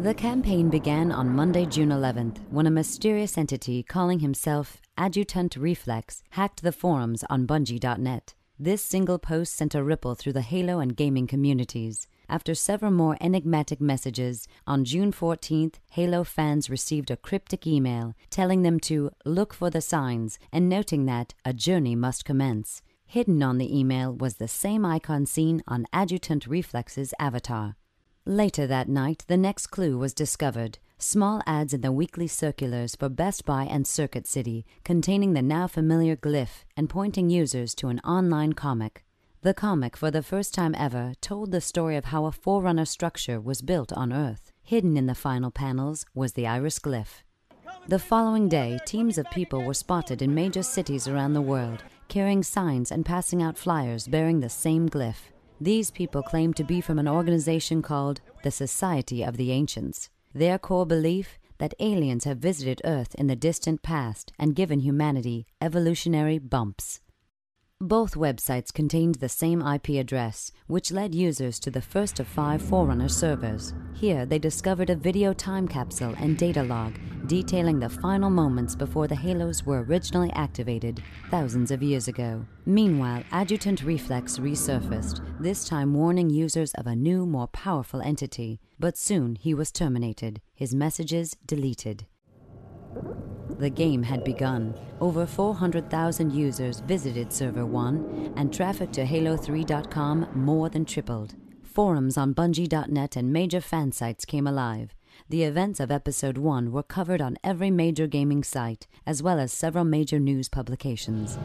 The campaign began on Monday, June 11th, when a mysterious entity calling himself Adjutant Reflex hacked the forums on Bungie.net. This single post sent a ripple through the Halo and gaming communities. After several more enigmatic messages, on June 14th, Halo fans received a cryptic email telling them to look for the signs and noting that a journey must commence. Hidden on the email was the same icon seen on Adjutant Reflex's avatar. Later that night, the next clue was discovered small ads in the weekly circulars for Best Buy and Circuit City containing the now familiar glyph and pointing users to an online comic. The comic, for the first time ever, told the story of how a Forerunner structure was built on Earth. Hidden in the final panels was the Iris glyph. The following day, teams of people were spotted in major cities around the world, carrying signs and passing out flyers bearing the same glyph. These people claim to be from an organization called the Society of the Ancients. Their core belief that aliens have visited Earth in the distant past and given humanity evolutionary bumps. Both websites contained the same IP address, which led users to the first of five Forerunner servers. Here, they discovered a video time capsule and data log detailing the final moments before the halos were originally activated thousands of years ago. Meanwhile, Adjutant Reflex resurfaced, this time warning users of a new, more powerful entity. But soon he was terminated, his messages deleted. The game had begun. Over 400,000 users visited Server 1, and traffic to Halo3.com more than tripled. Forums on Bungie.net and major fan sites came alive. The events of Episode 1 were covered on every major gaming site, as well as several major news publications.